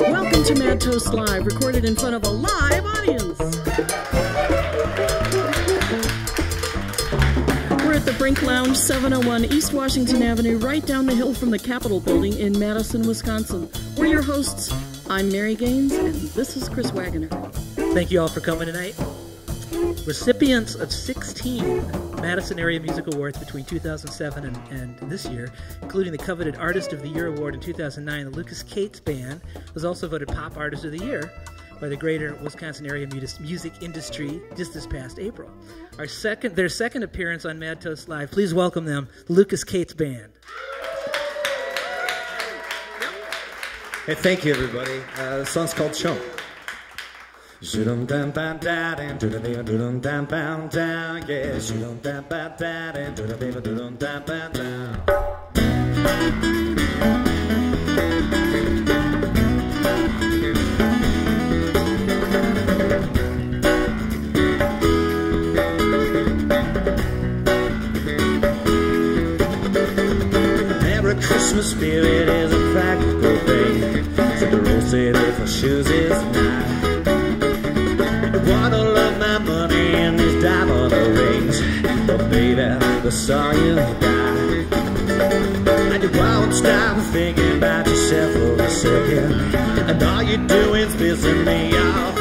Welcome to Mad Toast Live, recorded in front of a live audience. We're at the Brink Lounge, 701 East Washington Avenue, right down the hill from the Capitol Building in Madison, Wisconsin. We're your hosts. I'm Mary Gaines, and this is Chris Wagoner. Thank you all for coming tonight. Recipients of 16 Madison Area Music Awards between 2007 and, and, this year, including the coveted Artist of the Year Award in 2009, the Lucas Cates Band was also voted Pop Artist of the Year by the Greater Wisconsin Area Music Industry just this past April. Our second, their second appearance on Mad Toast Live. Please welcome them, Lucas Cates Band. Hey, thank you, everybody. Uh, the song's called Chump. Shoot-um dum bam dam do the do dum dam bam down yeah shoot-um dam bam dam do the do dam bam down Every Christmas spirit is a practical thing. So the if my shoes is not Wanna love my money and these diamond rings. But baby, the saw you die And you won't stop thinking about yourself for a second. And all you do is pissing me off.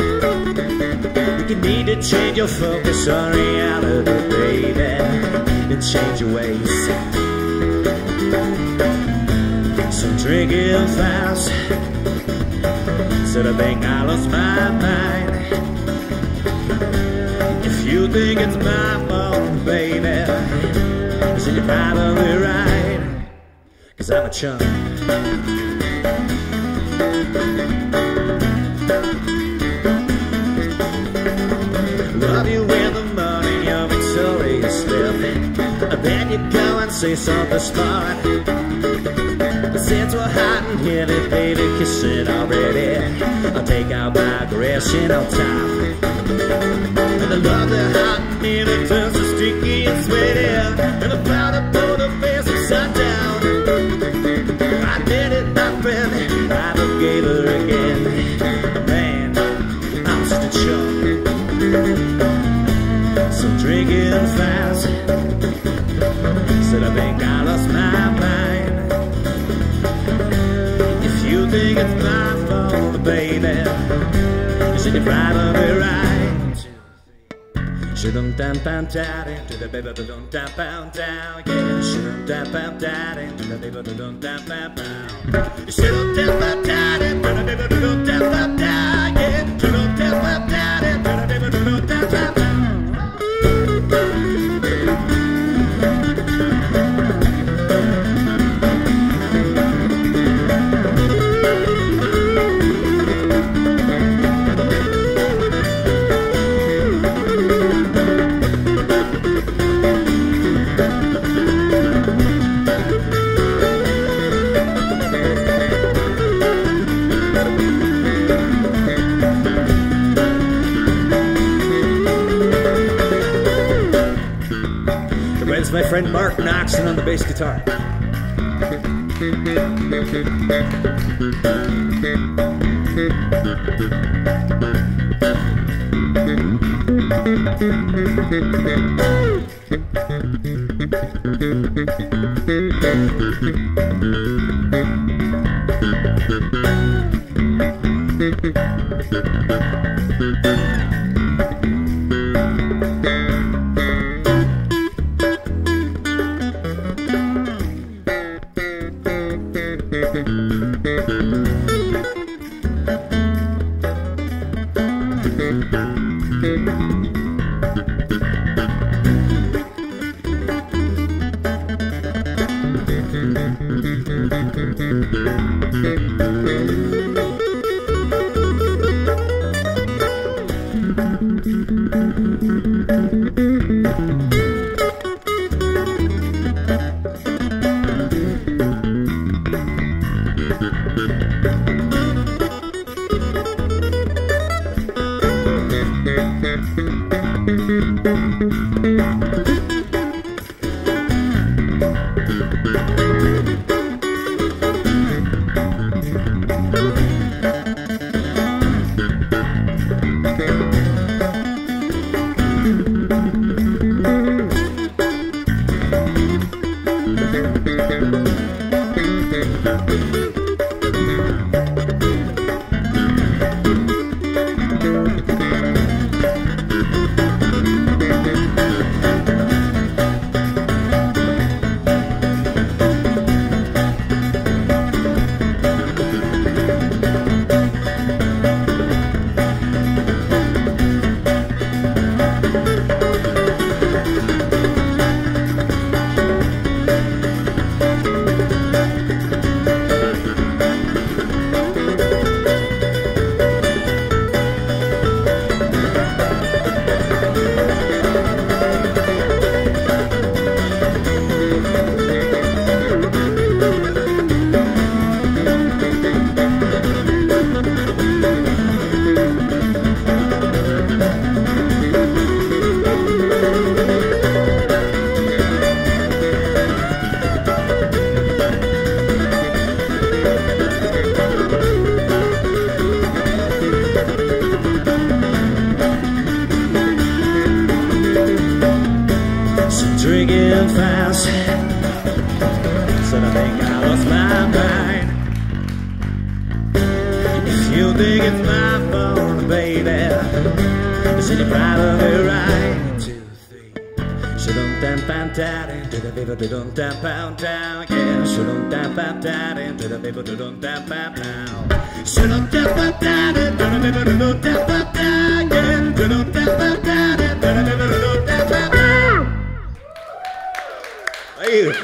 You need to change your focus on reality, baby And change your ways. So drink it fast Said I think I lost my mind you think it's my fault, baby, then you're probably right. Cause I'm a chump. Love you with the money, you're victorious still. Bet you go and say something smart. Since we're hot and heavy, baby, kiss it already. I'll take out my aggression on top. And the love that hot and nearly turns to sticky and sweaty. And the powder put the face upside down. I did it, my friend, I forgave her again. Man, I'm such a chump. So drinking fast. Said I think I lost my mind. If you think it's my fault, baby You should probably right Shoot-um dam bam daddy, do the baby do dum dam bam down, yeah. Shoot-um dam bam daddy, do the baby do dum dam bam bam. Shoot-um dam bam daddy, do the baby do dum dam bam down, friend Mark Noxon on the bass guitar.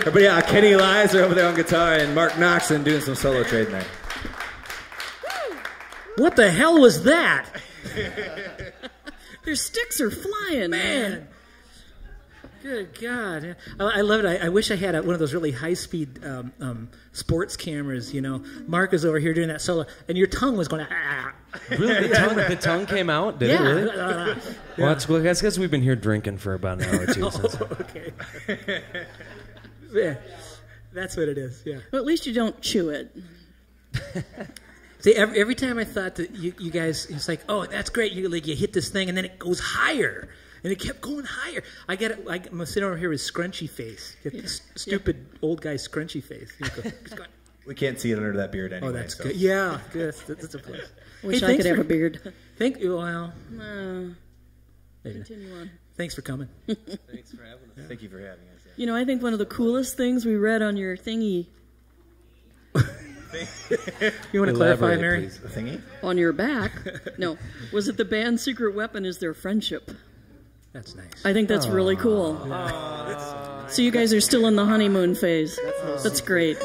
Hey, everybody, uh, Kenny Lies are over there on guitar, and Mark Noxon doing some solo trading there. What the hell was that? Their sticks are flying, man. Good God. I, I love it. I, I wish I had a, one of those really high speed um, um, sports cameras. You know, Mark is over here doing that solo, and your tongue was going, ah. Really? The tongue, the tongue came out? Did Yeah. it really? Well, that's well, I guess we've been here drinking for about an hour or two. Since. okay. yeah. That's what it is. Yeah. Well, at least you don't chew it. See, every, every time I thought that you, you guys, it's like, oh, that's great. You like you hit this thing, and then it goes higher, and it kept going higher. I get it. Like, I'm sitting over here with scrunchy face. Get this stupid old guy scrunchy face. You go, it's going, We can't see it under that beard anyway. oh, that's so. good. Yeah, good. That's, that's a plus. Wish Hey, I thanks could have for- a beard. Thank you. Well, Uh, continue on. Thanks for coming. Thanks for having me. Thank you for having us. You know, I think one of the coolest things we read on your thingy, You want to clarify, Mary? please. The thingy? on your back, no, was it the band's secret weapon is their friendship. That's nice. I think that's really cool. So you guys are still in the honeymoon phase. That's great.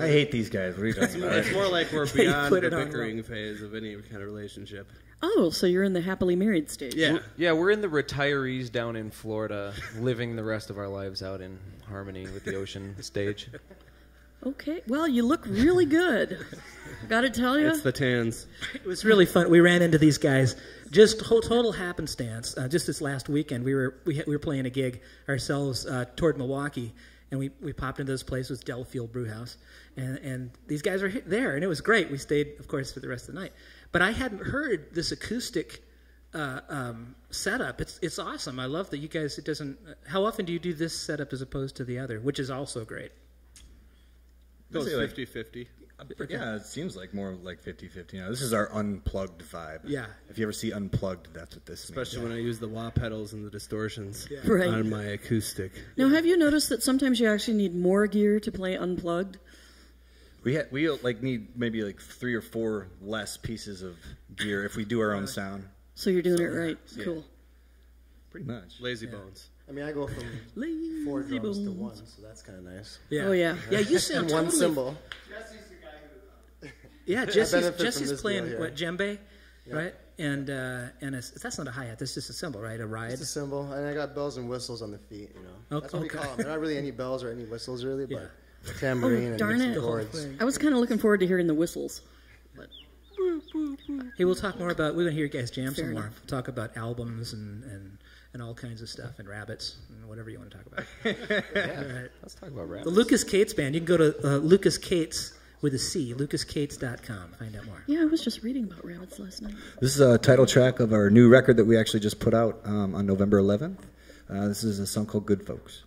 I hate these guys. What are you talking about? It's more like we're beyond the bickering phase of any kind of relationship. Oh, so you're in the happily married stage. Yeah. Yeah, we're in the retirees down in Florida, living the rest of our lives out in harmony with the ocean stage. Okay. Well, you look really good. Got to tell you. It's the tans. It was really fun. We ran into these guys just whole, total happenstance. Uh, just this last weekend, we were we, had, we were playing a gig ourselves uh, toward Milwaukee, and we, we popped into this place with Delafield Brewhouse, and and these guys were there, and it was great. We stayed, of course, for the rest of the night. But I hadn't heard this acoustic uh, um, setup. It's it's awesome. I love that you guys. It doesn't. How often do you do this setup as opposed to the other, which is also great? Goes say, like- 50 50. Yeah, it seems like more like 50 50. You know, this is our unplugged vibe. Yeah. If you ever see unplugged, that's what this Especially means. when I use the wah pedals and the distortions yeah. Right. on my acoustic. now, have you noticed that sometimes you actually need more gear to play unplugged? We ha- we like need maybe like three or four less pieces of gear if we do our own sound. So you're doing it right. yeah. Cool. Pretty much. Lazy bones. I mean, I go from four drums to one, so that's kind of nice. Yeah. Oh yeah. Yeah, you sound And one totally cymbal. Yeah, Jesse's, benefit from Jesse's this playing deal here. what djembe, right? And uh, and it's, that's not a hi hat. That's just a cymbal, right? A ride. It's a cymbal, and I got bells and whistles on the feet. You know, Oh, that's what we call them. They're not really any bells or any whistles, really, Yeah. but tambourine Oh, darn mixing it. chords. I was kind of looking forward to hearing the whistles. Hey, we'll talk more about. We're gonna hear you guys jam Fair some more. We'll talk about albums and, and and all kinds of stuff and rabbits and whatever you want to talk about. Yeah, let's talk about rabbits. The Lucas Cates band. You can go to uh, Lucas Cates with a C, lucascates.com. Find out more. Yeah, I was just reading about rabbits last night. This is a title track of our new record that we actually just put out um, on November 11th. Uh, this is a song called Good Folks.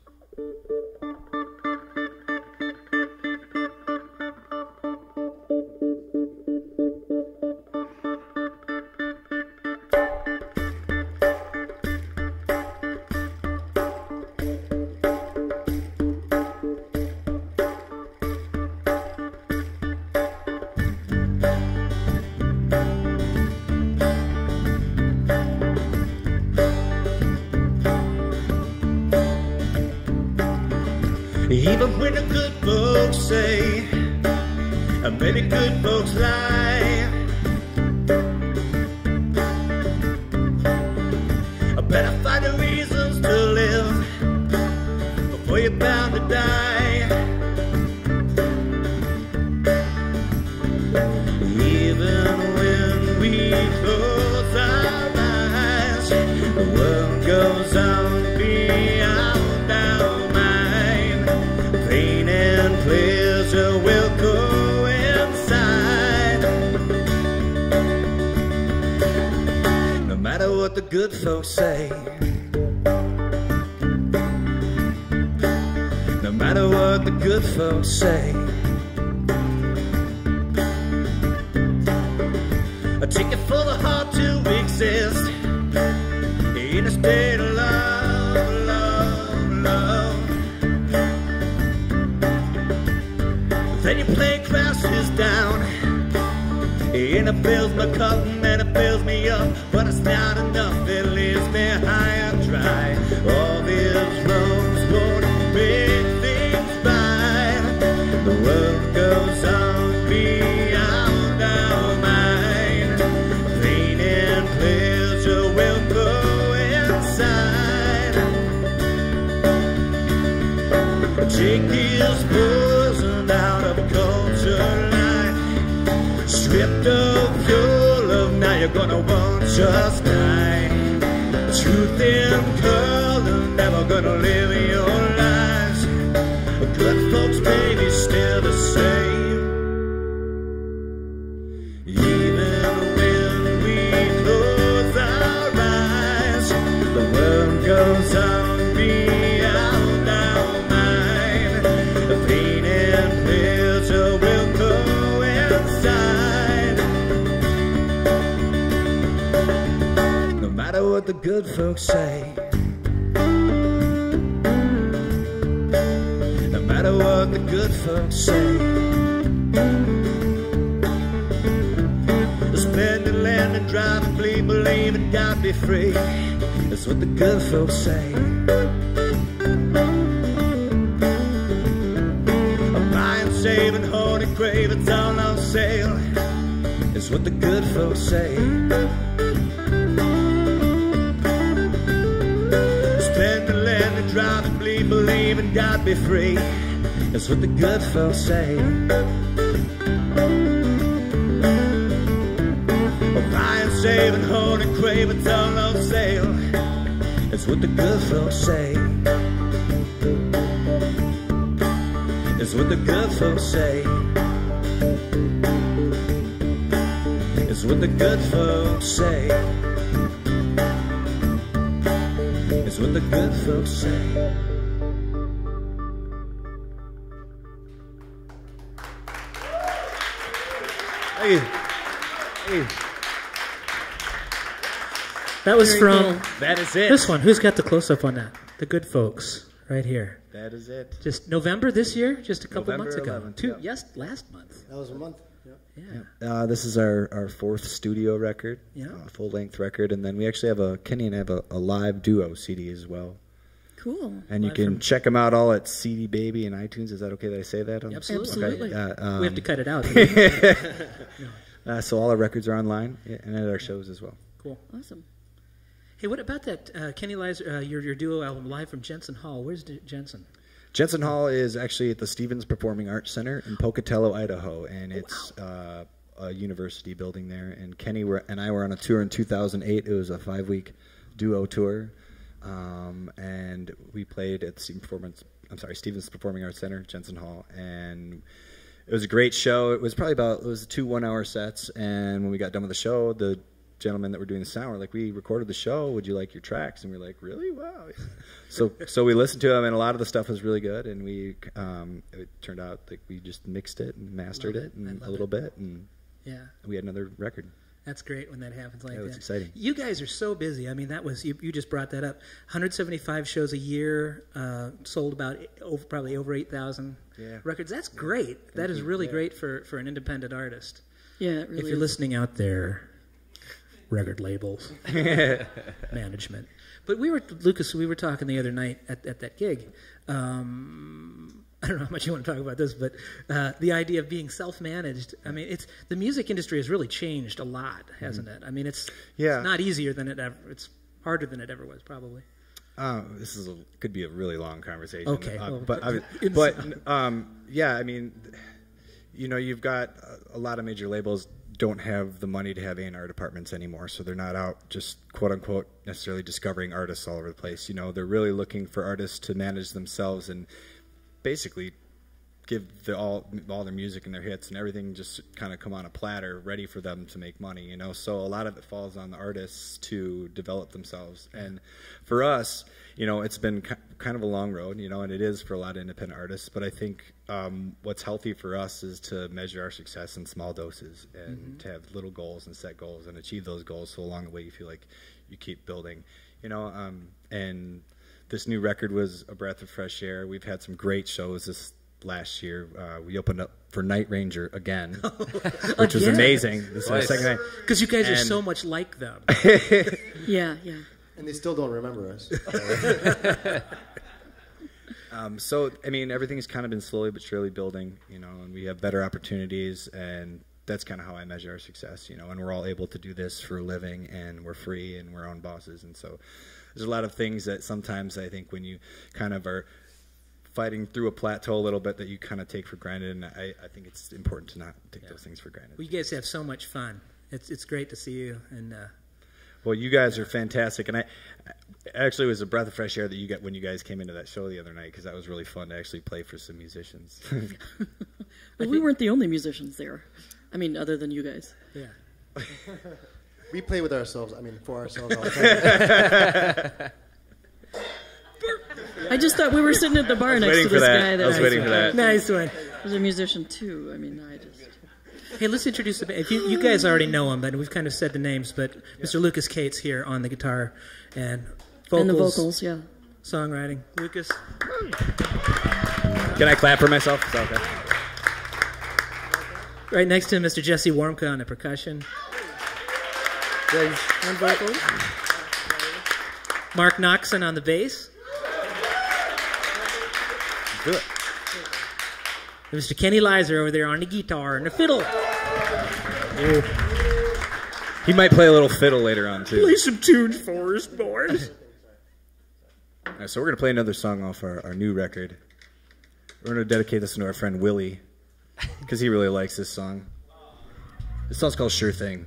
Take this poison out and of culture life. Stripped of your love, now you're gonna want just die. Truth in color, never gonna live your lives. Good folks, baby, still the same. Good folks say. No matter what the good folks say. Spending land and driving, bleed, believe and God be free. That's what the good folks say. I'm buying, saving, hoarding, crave, it's all on sale. That's what the good folks say. God be free. That's what the good folks say. Buying, saving, holding, crave, it's all on sale. It's what the good folks say. It's what the good folks say. It's what the good folks say. It's what the good folks say. Hey, hey, That was from cool. That is it. this one. Who's got the close up on that? The good folks, right here. That is it. Just November this year, just a couple November months ago. 11th, Two, yeah. yes, last month. That was a month. Yeah. Yeah. Uh, this is our, our fourth studio record, Yeah. uh, full length record, and then we actually have a Kenny and I have a, a live duo CD as well. Cool. And you Live can from- check them out all at CD Baby and iTunes. Is that okay that I say that? on- Absolutely. Okay, uh, um, we have to cut it out. uh, so all our records are online yeah, and at our shows as well. cool. Awesome. Hey, what about that uh, Kenny Lies, uh, your your duo album live from Jensen Hall? Where's D- Jensen? Jensen Hall is actually at the Stephens Performing Arts Center in Pocatello, Idaho, and Oh, it's uh, a university building there. And Kenny were, and I were on a tour in 2008. It was a five-week duo tour, um, and we played at the Stephens Performance. I'm sorry, Stephens Performing Arts Center, Jensen Hall, and it was a great show. It was probably about it was two one-hour sets, and when we got done with the show, the gentlemen that were doing the sound were like, "We recorded the show. Would you like your tracks?" And we are like, "Really? Wow!" so so we listened to them, and a lot of the stuff was really good. And we um, it turned out that we just mixed it and mastered it, it. And a little it. bit, and Yeah, we had another record. That's great when that happens like Yeah, that. it's exciting. You guys are so busy. I mean, that was you, you just brought that up. 175 shows a year, uh, sold about over, probably over 8,000 Yeah. records. That's great. That is you. really Yeah. great for, for an independent artist. Yeah, it really if you're is. listening out there, record labels, management. But we were Lucas. We were talking the other night at, at that gig. Um, I don't know how much you want to talk about this, but uh, the idea of being self-managed. I mean, it's the music industry has really changed a lot, hasn't it? I mean, it's Yeah. it's not easier than it ever. It's harder than it ever was, probably. Uh, this is a, could be a really long conversation. Okay, uh, well, but I but um, yeah, I mean, you know, you've got a, a lot of major labels don't have the money to have A&R departments anymore, so they're not out just quote unquote necessarily discovering artists all over the place. You know, they're really looking for artists to manage themselves and basically give the, all all their music and their hits and everything just kind of come on a platter, ready for them to make money. You know, so a lot of it falls on the artists to develop themselves. And for us, you know, it's been kind of a long road, you know, and it is for a lot of independent artists. But I think um, what's healthy for us is to measure our success in small doses and mm-hmm. to have little goals and set goals and achieve those goals. So along the way, you feel like you keep building, you know, um, and this new record was a breath of fresh air. We've had some great shows this last year. Uh, we opened up for Night Ranger again, which was amazing. This is the second time because you guys and are so much like them. yeah, yeah. And they still don't remember us. um, so I mean, everything's kind of been slowly but surely building, you know, and we have better opportunities, and that's kind of how I measure our success, you know. And we're all able to do this for a living, and we're free, and we're own bosses, and so there's a lot of things that sometimes I think when you kind of are fighting through a plateau a little bit that you kind of take for granted, and I, I think it's important to not take yeah. those things for granted. Well, you guys have so much fun. It's it's great to see you, and uh, well, you guys are fantastic, and I actually it was a breath of fresh air that you got when you guys came into that show the other night because that was really fun to actually play for some musicians. well, we weren't the only musicians there. I mean, other than you guys. Yeah. we play with ourselves. I mean, for ourselves all the time. I just thought we were sitting at the bar next to this that. guy. That I was waiting for that. Nice one. Was a musician too. I mean, I just. Hey, let's introduce the band. If you, you guys already know him, but we've kind of said the names. But Mr. Lucas Cates here on the guitar and vocals. And the vocals, yeah. Songwriting. Lucas. Can I clap for myself? okay? Right next to him, Mr. Jesse Warmka on the percussion. And vocals. Mark Noxon on the bass. Do it. Mr. Kenny Lizer over there on the guitar and the fiddle. He might play a little fiddle later on too. Play some tunes for us, boys. right, so we're gonna play another song off our, our new record. We're gonna dedicate this to our friend Willie because he really likes this song. This song's called "Sure Thing."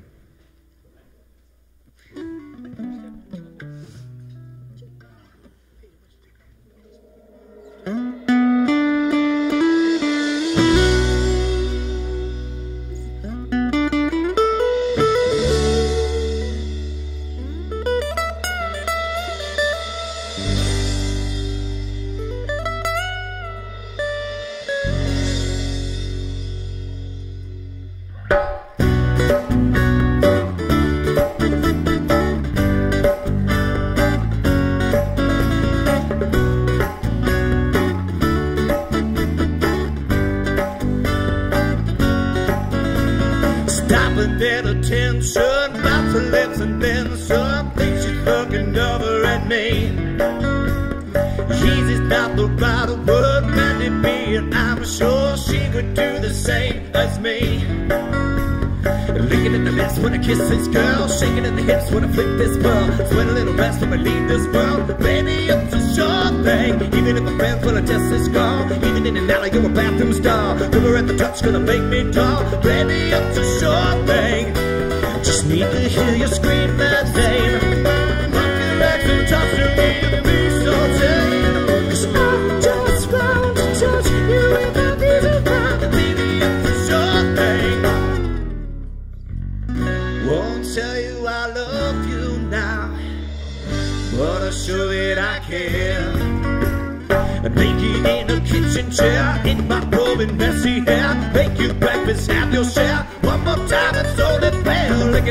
kiss his girl, shaking in the hips when I flip this world. Sweat a little fast when I leave this world. Baby, it's a sure thing. Even if my friends when I just this call. Even in an alley, you're a bathroom star. River at the touch, gonna make me tall. Baby, it's a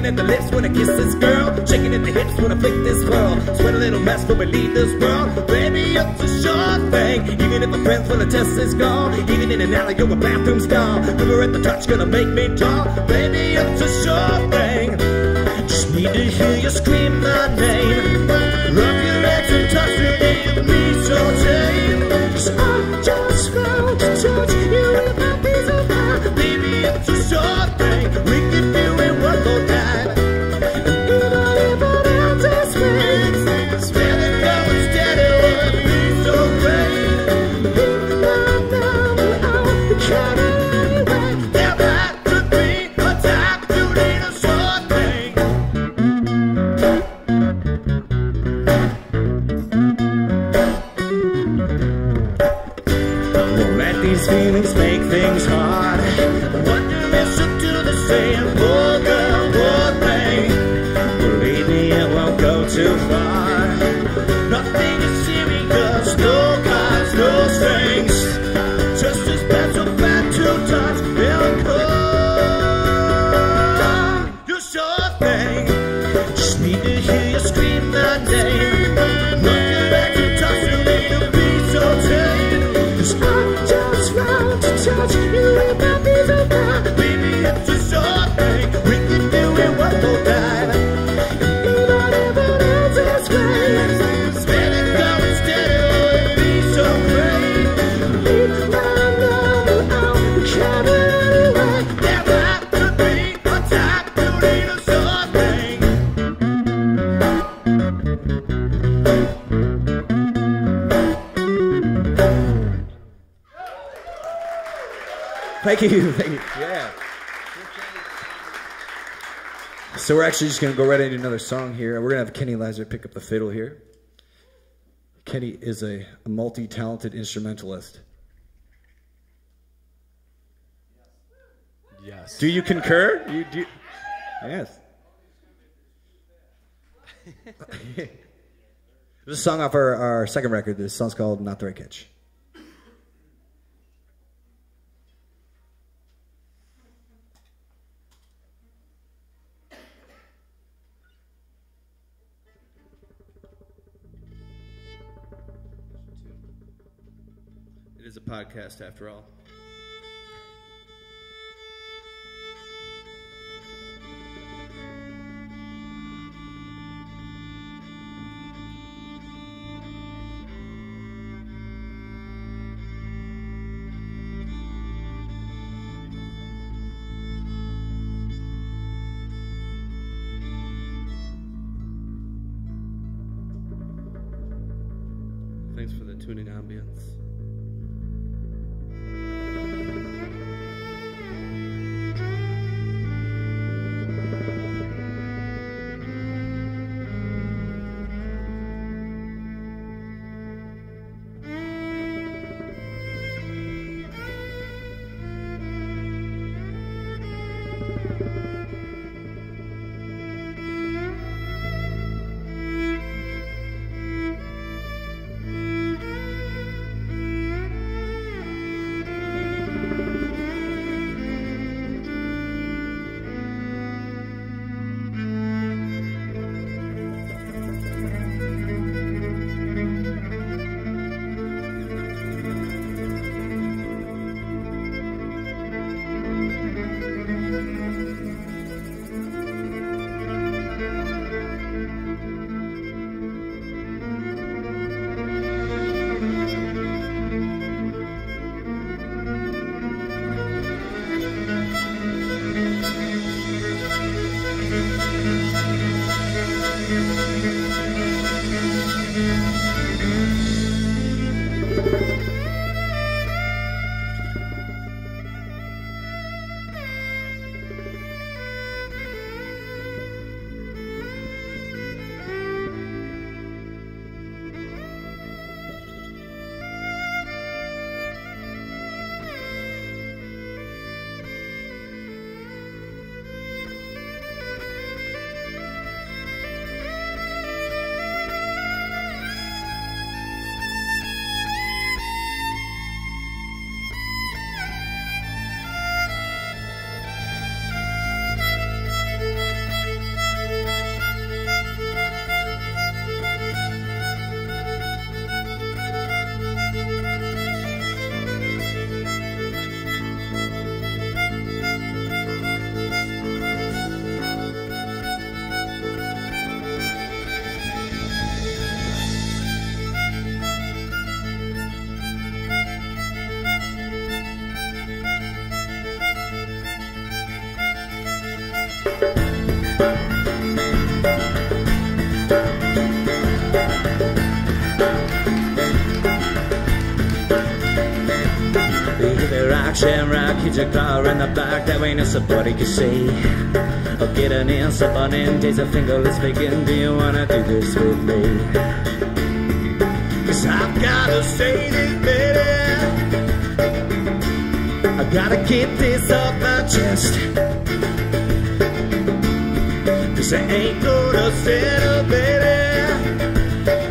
at the lips when I kiss this girl, shaking at the hips when I flick this world. Sweat a little mess when we leave this world, baby it's a sure thing. Even if my friends will attest test is gone, even in an alley your bathroom's gone. River at the touch gonna make me tall, baby it's a sure thing. Just need to hear you scream my name, rub your legs and touch your knee, me so tame. Just, I just actually just going to go right into another song here. We're going to have Kenny Lazar pick up the fiddle here. Kenny is a, a multi talented instrumentalist. Yes. Do you concur? You, do yes. this is a song off our, our second record. This song's called Not the Right Catch. podcast after all. Shamrock, hit your car in the back, that way no somebody can see. I'll get an answer, but on in, days of fingerless begin. Do you wanna do this with me? Cause I've gotta say this, baby. I gotta get this off my chest. Cause I ain't gonna settle, baby.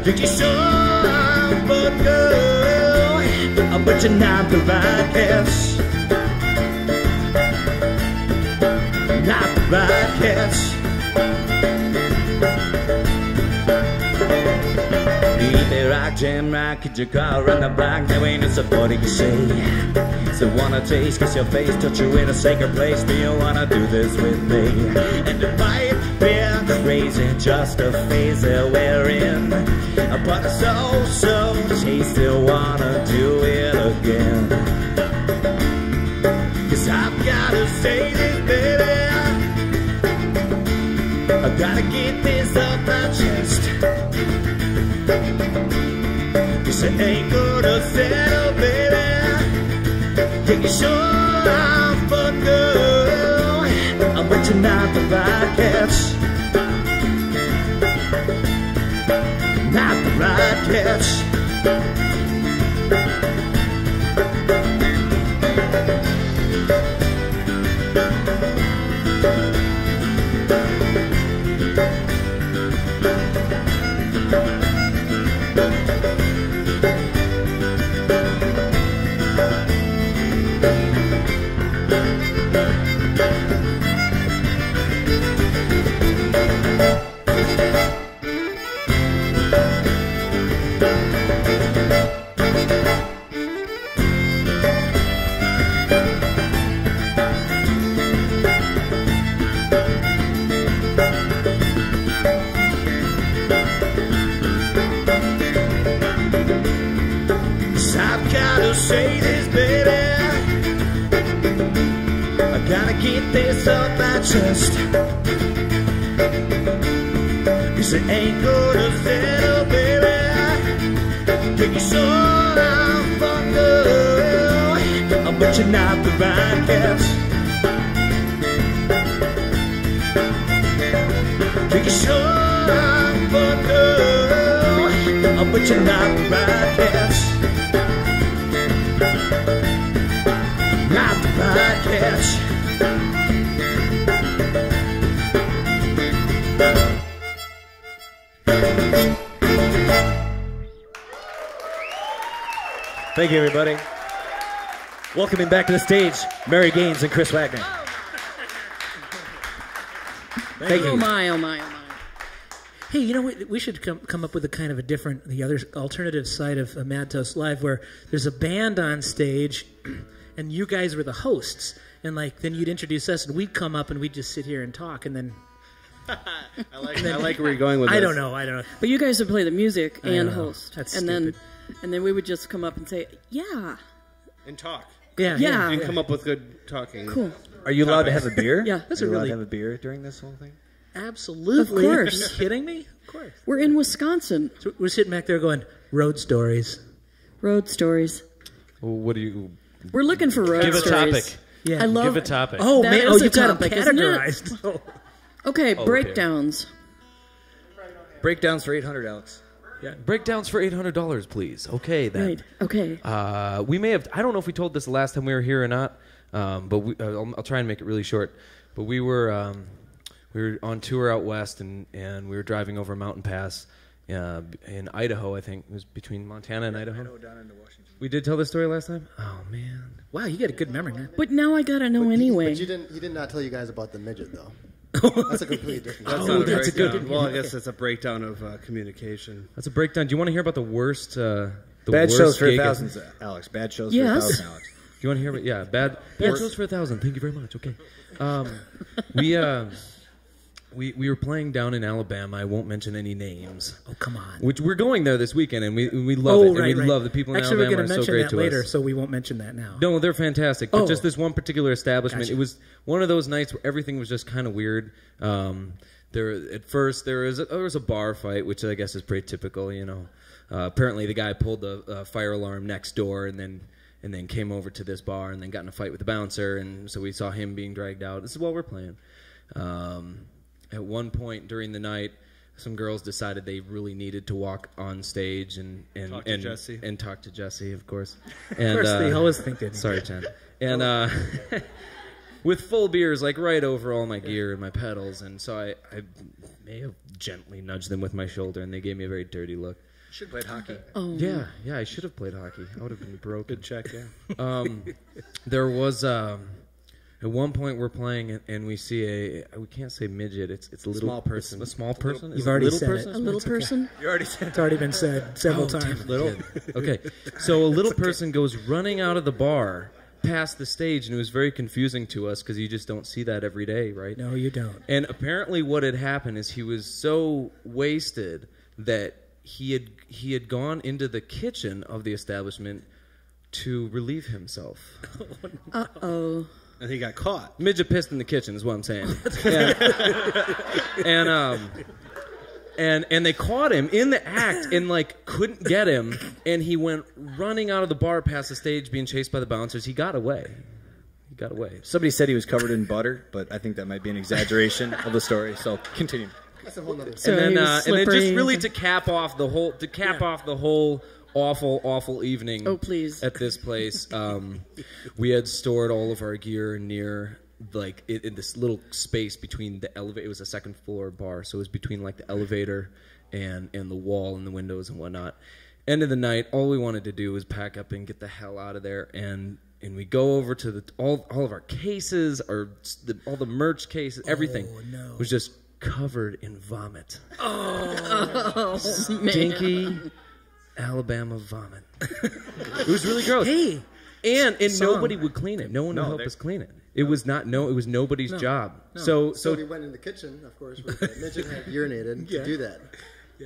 You can sure, I'm but good, but you're not the right guess. Right catch. Eat the rock, jam rock, get your car run the block. There ain't no support you say. So wanna taste, kiss your face, touch you in a sacred place. Do you wanna do this with me? And it might be crazy, just a phase that we're in. But so, so still wanna do it again. Cause I've gotta say this, baby. Gotta get this off my chest. Cause I ain't gonna settle, baby. Yeah, you sure I'm fun, girl. I'm you're not the right catch. Not the right catch. Thank you, everybody. Welcoming back to the stage, Mary Gaines and Chris Wagoner. Thank Oh you. my, oh my, oh my. Hey, you know what? We should come come up with a kind of a different, the other alternative side of uh, Mad Toast Live, where there's a band on stage, and you guys were the hosts, and like then you'd introduce us, and we'd come up and we'd just sit here and talk, and then I like, I like where you're going with I this. don't know, I don't know. But you guys would play the music I and host, That's and stupid. then and then we would just come up and say, "Yeah, And talk. Yeah, Yeah. And come up with good talking. cool." Are you allowed to have a beer? Yeah. That's Are a you allowed really- to have a beer during this whole thing? Absolutely. Of course. Are you kidding me? Of course. We're in Wisconsin. So we're sitting back there going, road stories. Road stories. Well, what do you We're looking for road Give a stories. topic. Yeah. I love Give a topic. Oh, That man. is Oh, a you've got them topic, isn't it? categorized. Oh. Okay, okay. breakdowns. Breakdowns for 800, Alex. Breakdowns for eight hundred dollars, please? Okay, then. Right. Okay. Uh, we may have. I don't know if we told this the last time we were here or not, um, but we, uh, I'll, I'll try and make it really short. But we were um, we were on tour out west, and, and we were driving over a mountain pass uh, in Idaho. I think it was between Montana and Idaho. down into Washington. We did tell this story last time. Oh man, Wow, you got a good memory, man. But now I gotta know But anyway. you didn't. He did not tell you guys about the midget though. That's a completely different. That's Oh, not a that's a good- Well, I guess it's a breakdown of uh, communication. that's a breakdown. Do you want to hear about the worst? Uh, the Bad worst shows for a gig- thousand, Alex. Bad shows Yes. for a thousand, Alex. Do you want to hear about yeah bad Yes. bad shows for a thousand? Thank you very much. Okay, um, we uh, we we were playing down in Alabama. I won't mention any names. Oh, come on. Which we're going there this weekend, and we we love oh, it. And right, we right. love the people in Actually, Alabama we're are going to so mention great that to later, us. so we won't mention that now. No, they're fantastic. But Oh. just this one particular establishment, Gotcha. it was one of those nights where everything was just kind of weird. Um, there, at first, there was a, there was a bar fight, which I guess is pretty typical. You know, uh, apparently the guy pulled the uh, fire alarm next door, and then and then came over to this bar, and then got in a fight with the bouncer, and so we saw him being dragged out. This is while we're playing. Um, at one point during the night, some girls decided they really needed to walk on stage and and Talk to and, Jesse. and talk to Jesse, of course. And, Of And, course, they uh, always think they need Sorry, to. Chen. And uh, with full beers, like right over all my gear and my pedals, and so I, I may have gently nudged them with my shoulder, and they gave me a very dirty look. Should have played hockey. Oh, Yeah, yeah, I should have played hockey. I would have been broken. Good check, yeah. Um, there was um, at one point we're playing and- and we see a we can't say midget. It's it's a little Small person. A small person. You've already little said it. A little It's okay. person? You already said. It's already been said several Oh, times. it, little. okay, so a little person goes running out of the bar past the stage, and it was very confusing to us because you just don't see that every day, right? No, you don't. And apparently, what had happened is he was so wasted that he had he had gone into the kitchen of the establishment to relieve himself. Uh oh. And he got caught. Midget pissed in the kitchen is what I'm saying. and, and um and and they caught him in the act and like couldn't get him and he went running out of the bar past the stage being chased by the bouncers. He got away. He got away. Somebody said he was covered in butter, but I think that might be an exaggeration of the story. So continue. That's a whole nother. So and then, uh, and then just really to cap off the whole to cap off the whole awful awful evening. Oh, please. At this place, um, we had stored all of our gear near like in, in this little space between the elevator. It was a second floor bar, so it was between like the elevator and and the wall and the windows and whatnot. End of the night, all we wanted to do was pack up and get the hell out of there and. And we go over to the all, all of our cases, or the, all the merch cases, everything Oh, no. was just covered in vomit. Oh, Stinky Alabama vomit. it was really gross. Hey, and and Song. nobody would clean it. No one would help us clean it. It was not no. It was nobody's job. So So so we went in the kitchen, of course, where the midget had urinated to do that.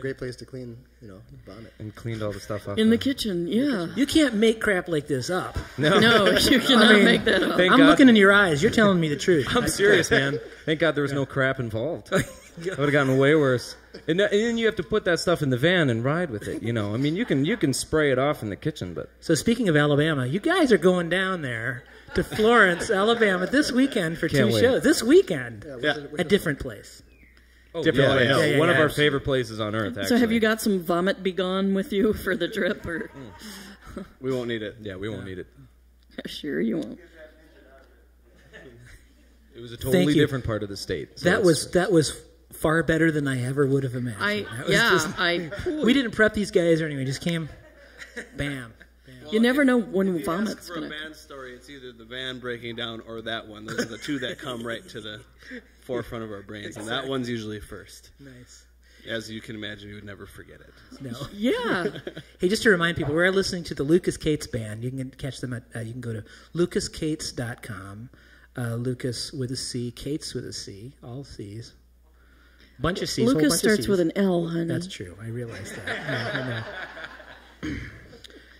Great place to clean, you know, vomit. and cleaned all the stuff up. In the kitchen, yeah. you can't make crap like this up. No, No, you cannot mean, make that up. I'm God. looking in your eyes. You're telling me the truth. I'm serious, man. Thank God there was no crap involved. I would have gotten way worse. And, and then you have to put that stuff in the van and ride with it. You know, I mean, you can you can spray it off in the kitchen, but So speaking of Alabama, you guys are going down there to Florence, Alabama this weekend for Can't two wait. shows. This weekend, Yeah. a different place. oh, Different yeah, place. yeah, Yeah, yeah, one of yeah. our favorite places on earth. Actually. So have you got some vomit begone with you for the trip, or We won't need it. Yeah, we won't need it. sure you won't? It was a totally different part of the state. so That was that was far better than I ever would have imagined. I That was yeah, just- I. we didn't prep these guys or anything. Just came, bam. You never know when If you ask vomit's for a gonna. band story, it's either the van breaking down or that one. Those are the two that come right to the forefront of our brains, and that one's usually first. Nice. As you can imagine, we would never forget it. No. Yeah, Hey, just to remind people, we're listening to the Lucas Cates Band. You can catch them at, uh, you can go to lucascates.com. Uh, Lucas with a C, Cates with a C, all C's. Bunch of C's. Lucas bunch of starts C's. with an L, honey. That's true. I realize that. Yeah, I know.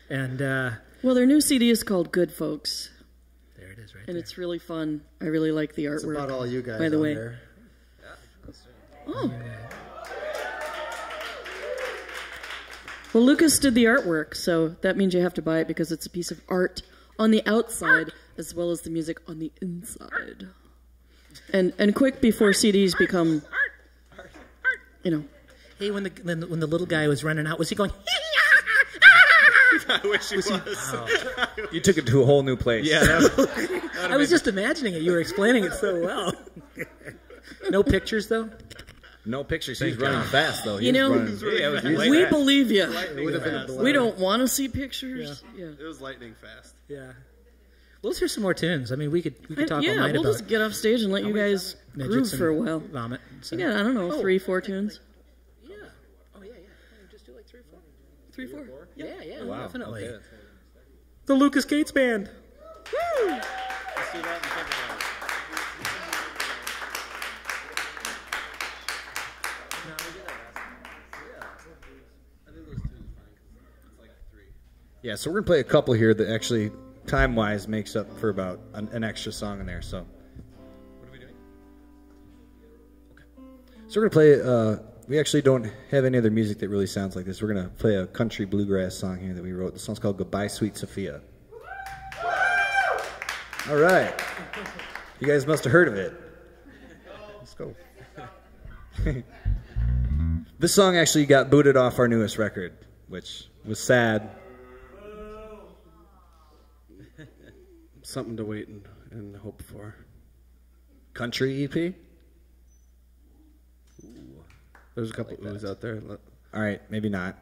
And uh, Well, their new CD is called Good Folks, there it is, right and there. it's really fun. I really like the artwork. It's artwork. about all you guys by the way. there. Oh. Well, Lucas did the artwork, so that means you have to buy it because it's a piece of art on the outside as well as the music on the inside. And and quick before CDs become, you know, Hey, when the when, the- little guy was running out, was he going? I wish he was. You took it to a whole new place. Yeah, that, I was just imagining it. You were explaining it so well. no pictures though. No pictures. He's running fast though. He You know, running- Yeah, we believe you. It. We don't want to see pictures. Yeah. it was lightning fast. Yeah. Well, let's hear some more tunes. I mean, we could we could talk all yeah, night we'll about just get off stage and let you guys groove for a while. Vomit. So. Yeah, I don't know, oh. three, four tunes. Yeah. Oh yeah, yeah. Just do like three four. Three, four. Yeah, yeah, Wow, definitely. okay. The Lucas Cates Band. Yeah, so we're gonna play a couple here that actually, time wise, makes up for about an, an extra song in there. So, what are we doing? Okay. So we're gonna play. Uh, we actually don't have any other music that really sounds like this. We're gonna play a country bluegrass song here that we wrote. The song's called "Goodbye, Sweet Sophia." All right, you guys must have heard of it. Let's go. This song actually got booted off our newest record, which was sad. Something to wait and, and hope for. Country EP. There's a couple oohs out there. All right, maybe not.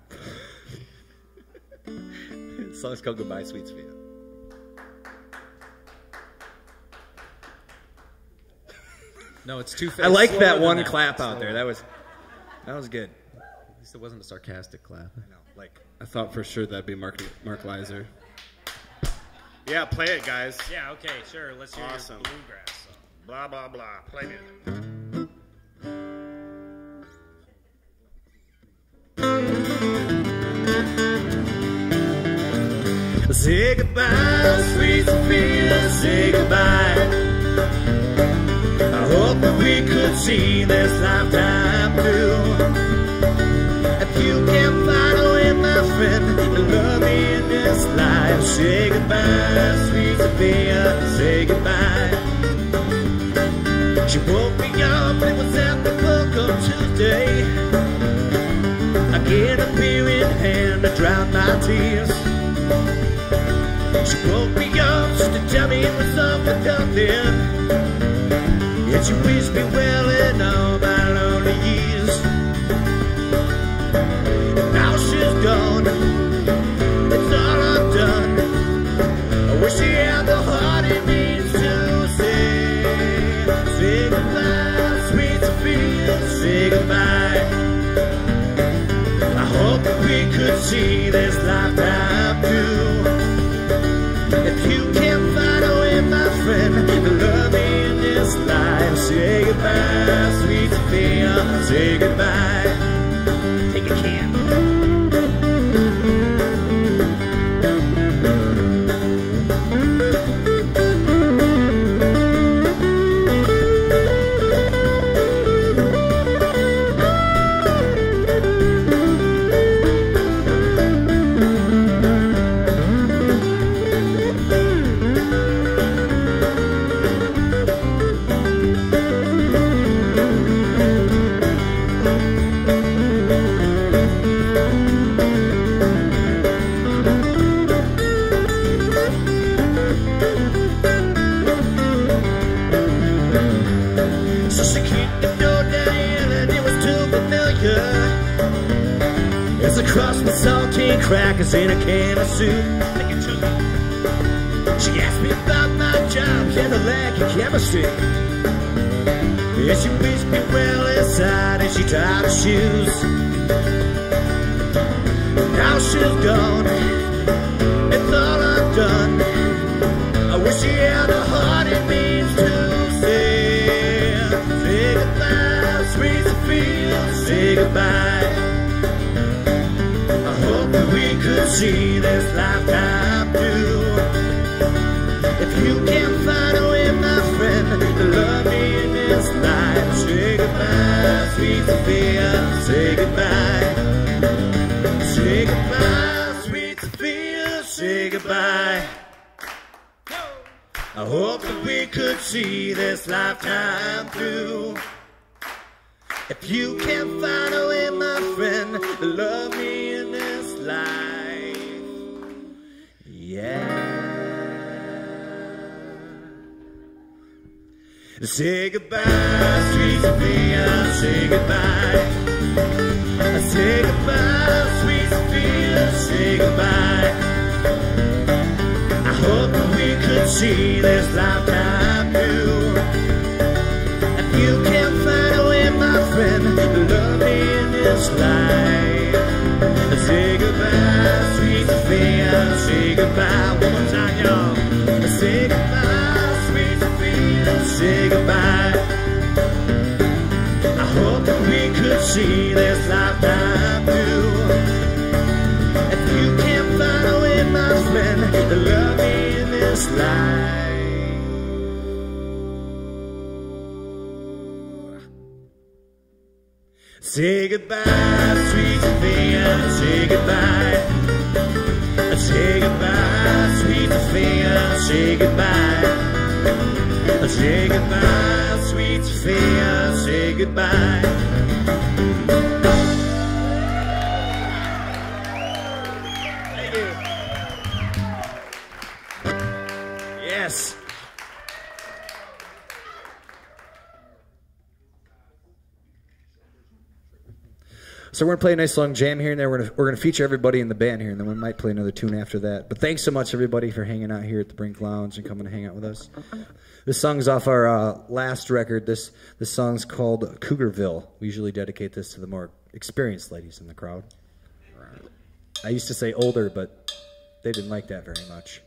the song's called "Goodbye, Sweet Sophia." No, it's too fast. I like that one that. clap out there. That was that was good. At least it wasn't a sarcastic clap. I know, like I thought for sure that'd be Mark Mark Leiser. Yeah, play it, guys. Yeah, okay, sure. Let's hear Awesome. your bluegrass song. Blah blah blah. Play it. Say goodbye, sweet Sophia, say goodbye. I hope that we could see this lifetime through. If you can find a way, my friend, love in this life, say goodbye, sweet Sophia, say goodbye. She woke me up, it was at the book on Tuesday. I get a beer in hand to drown my tears. She woke me up just to tell me it was up for nothing. Yet she wished me well this lifetime through. If you can't find a way, my friend, to love in this life, say goodbye, sweet Sophia, say goodbye. Crackers in a can of soup. She asked me about my job and the lack of chemistry. Yeah, she wished me well inside and she tied her shoes. Now she's gone. It's all undone. I wish she had the heart it means to say, say goodbye, sweet Sophia, say goodbye. See this lifetime through. If you can't find a way, my friend, to love me in this life, say goodbye, sweet Sophia, say goodbye. Say goodbye, sweet Sophia, say goodbye. I hope that we could see this lifetime through. If you can't find a way, my friend, love me yeah. Say goodbye, sweet Sophia, say goodbye. Say goodbye, sweet Sophia, say goodbye. I hope that we could see this lifetime through. If you can't find a way, my friend, to love me in this life. Say goodbye, sweet Sophia, say goodbye. One time, y'all. Say goodbye, sweet Sophia, say goodbye. I hope that we could see this lifetime through. If you can't find a way, my friend, to love me in this life. Say goodbye, sweet Sophia, say goodbye. Say goodbye, sweet Sophia, say goodbye. Say goodbye, sweet Sophia, say goodbye. So we're gonna play a nice long jam here and there. We're gonna we're gonna feature everybody in the band here, and then we might play another tune after that. But thanks so much everybody for hanging out here at the Brink Lounge and coming to hang out with us. This song's off our uh, last record. This this song's called Cougarville. We usually dedicate this to the more experienced ladies in the crowd. I used to say older, but they didn't like that very much.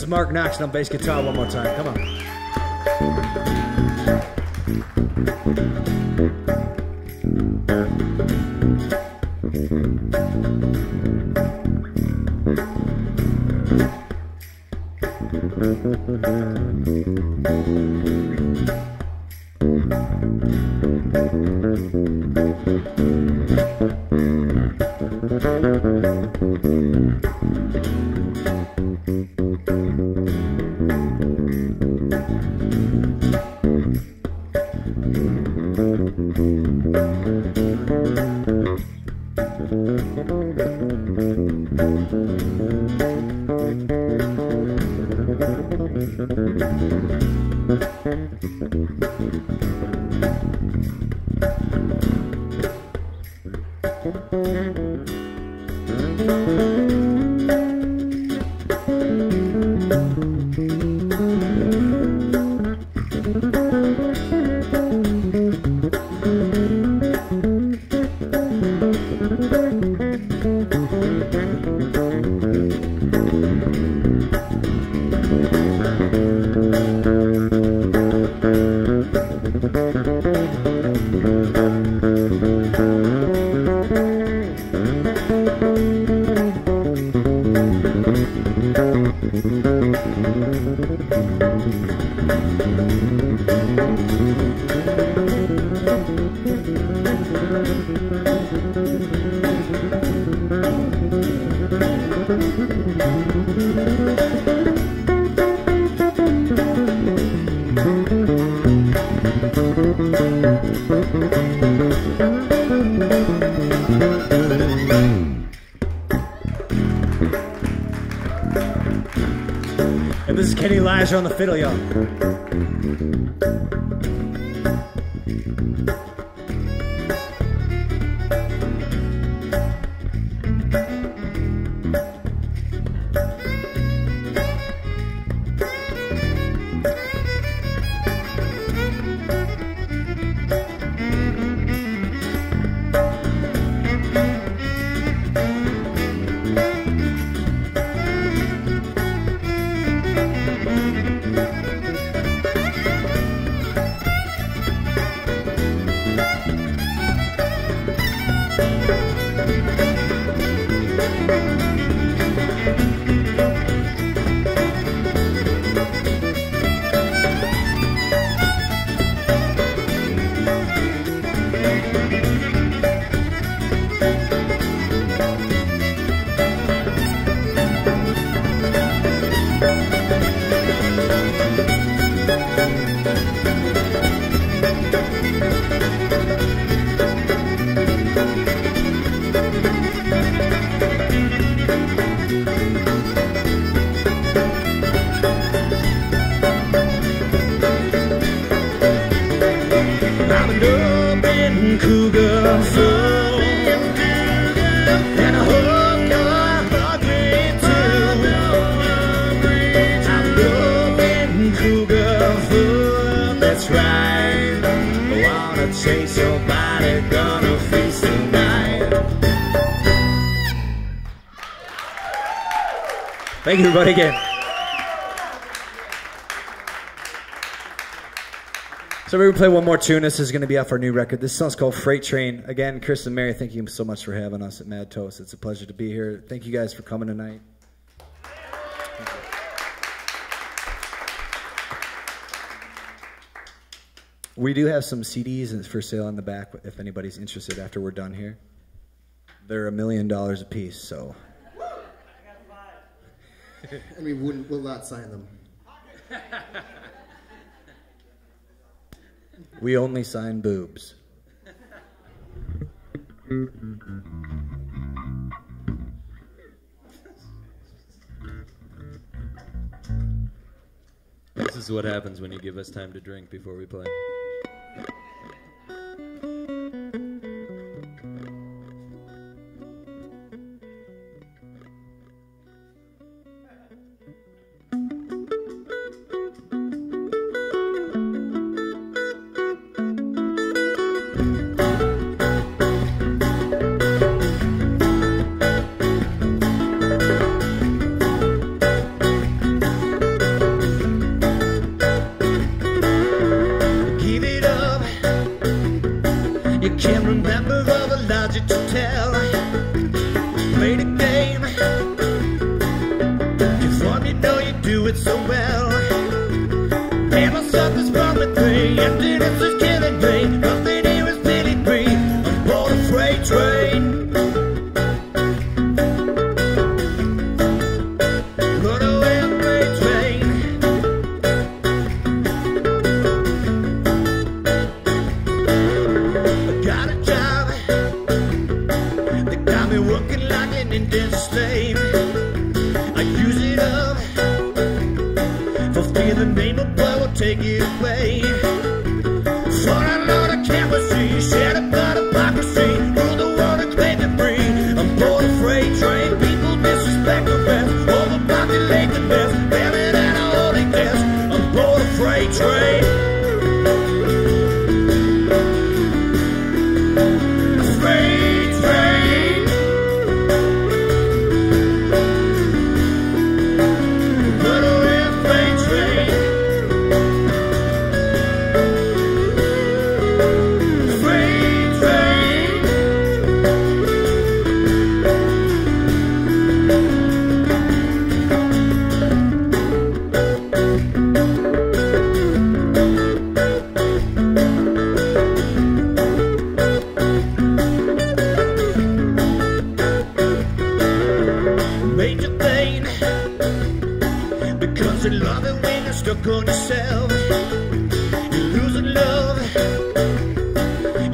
This is Mark Noxon on bass guitar one more time. Come on. Fiddle, y'all. Cougar. And. I'm cougar. That's right. Wanna chase your body, gonna tonight. Thank you, everybody, again. So we're gonna play one more tune. This is gonna be off our new record. This song's called Freight Train. Again, Chris and Mary, thank you so much for having us at Mad Toast. It's a pleasure to be here. Thank you guys for coming tonight. We do have some CDs for sale in the back if anybody's interested after we're done here. They're a million dollars a piece, so and we wouldn't, will not sign them. we only sign boobs. This is what happens when you give us time to drink before we play. Wrong with on yourself. You're losing love.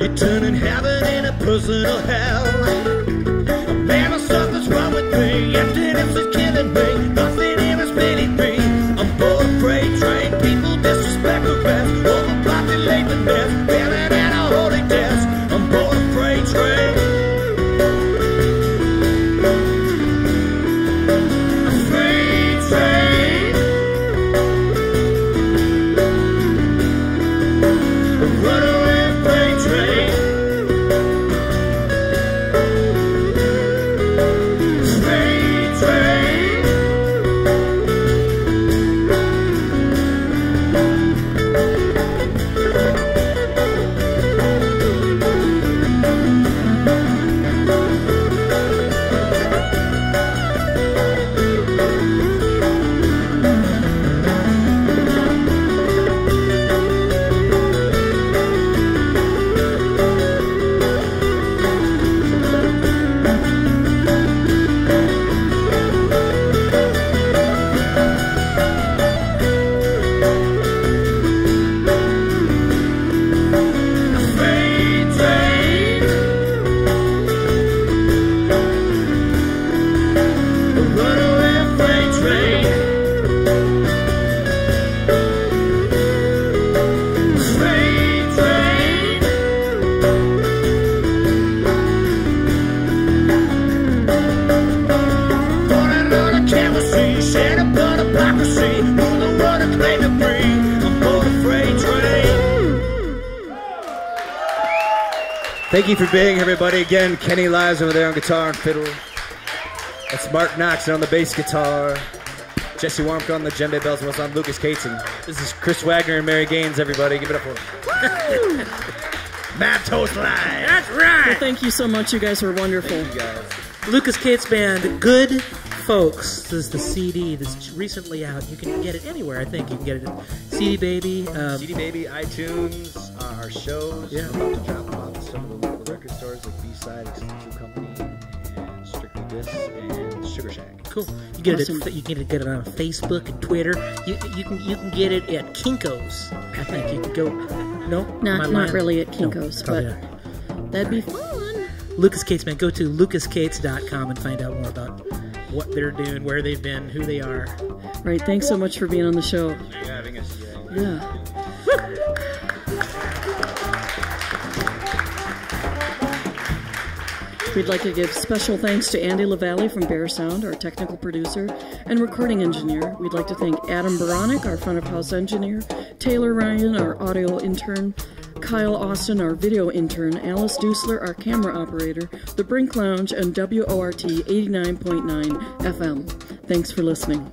You're turning heaven into personal hell. Thank you for being everybody. Again, Kenny Leiser over there on guitar and fiddle. That's Mark Noxon on the bass guitar. Jesse Warmka on the djembe bells, and what's on Lucas Cates. And this is Chris Wagoner and Mary Gaines, everybody. Give it up for them. Mad Toast Live. That's right. Well, thank you so much. You guys were wonderful. Lucas Cates Band, Good Folks. This is the CD that's recently out. You can get it anywhere, I think. You can get it at CD Baby. Um, CD Baby, iTunes, uh, our shows. Yeah. We're about to drop them off at some of the local record stores like B-Side, Exclusive Company, and Strictly Discs, and Sugar Shack. Cool. You get Awesome. it. At, you can get it on Facebook and Twitter. You, you can you can get it at Kinkos. I think you can go. No, Not not really at No. Kinko's, Oh, but yeah. that'd be fun. Lucas Cates man, go to lucascates.com and find out more about what they're doing, where they've been, who they are. Right. Thanks so much for being on the show. for having us. Yeah. We'd like to give special thanks to Andy LaValley from Bear Sound, our technical producer and recording engineer. We'd like to thank Adam Baronic, our front of house engineer, Taylor Ryan, our audio intern, Kyle Austin, our video intern, Alice Dusler, our camera operator, The Brink Lounge, and WORT 89.9 FM. Thanks for listening.